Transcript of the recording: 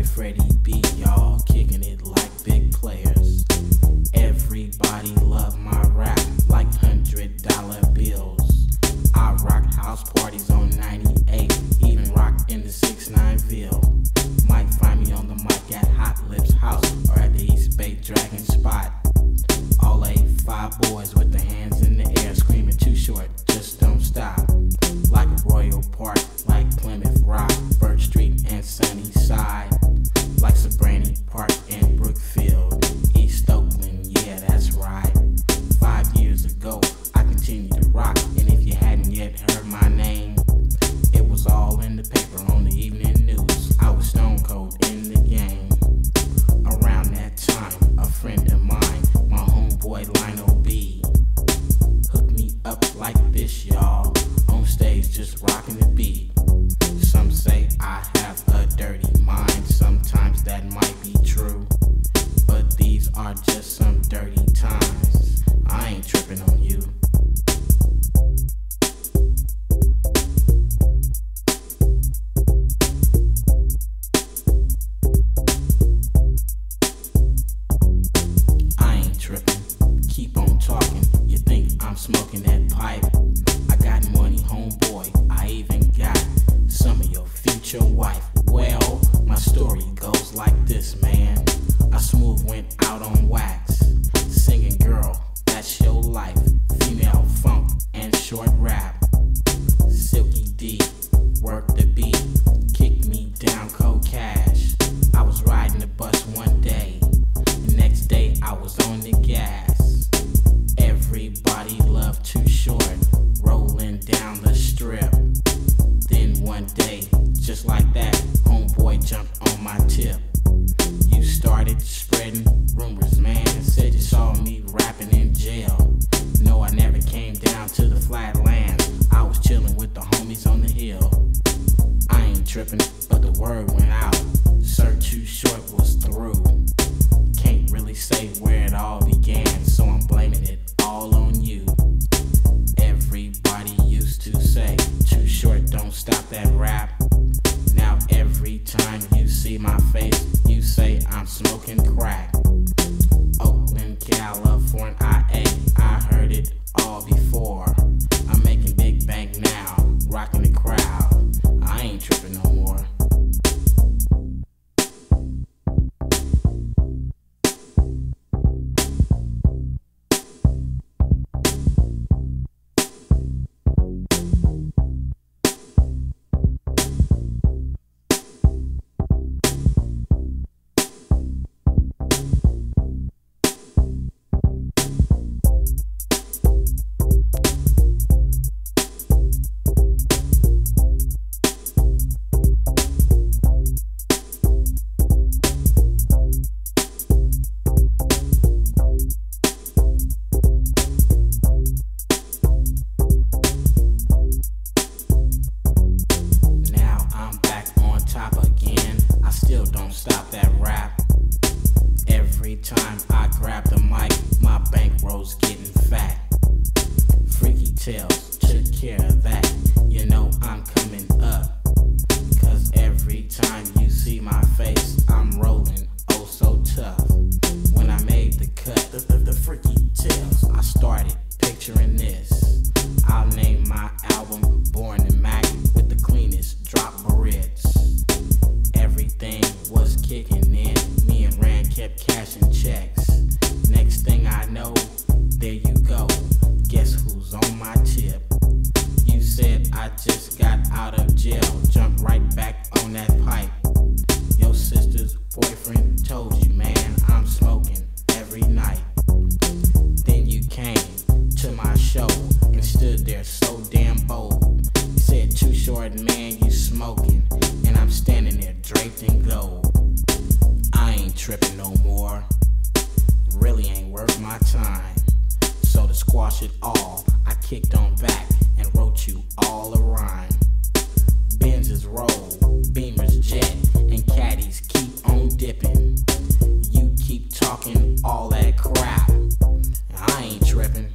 homeboy Freddie B, y'all are just some dirty times. I ain't tripping on you. I ain't tripping. Keep on talking. You think I'm smoking that pipe? I got money, homeboy. I even got some of your future wife. Well, my story goes like this, man. I smooth went out on wax. Singing girl, that's your life. Female funk and short rap. It all began, bankroll's getting fat. Freaky Tales took care of that. You know I'm coming up. Cause every time you see my face, I'm rolling oh so tough. When I made the cut, the, the, the Freaky Tales, I started picturing this. I'll name my album Born to Mack with the cleanest drop barrettes. Everything was kicking in. Me and Rand kept cashing checks. Next thing I know, there you go. Guess who's on my tip? You said I just got out of jail. Jumped right back on that pipe. Your sister's boyfriend told you, man, I'm smoking every night. Then you came to my show and stood there so damn bold. Said, Too Short, man, you smoking. And I'm standing there draped in gold. I ain't tripping no more. Really ain't worth my time. So to squash it all, I kicked on back and wrote you all a rhyme. Benz's roll, Beamers jet, and caddies keep on dipping. You keep talking all that crap, I ain't tripping.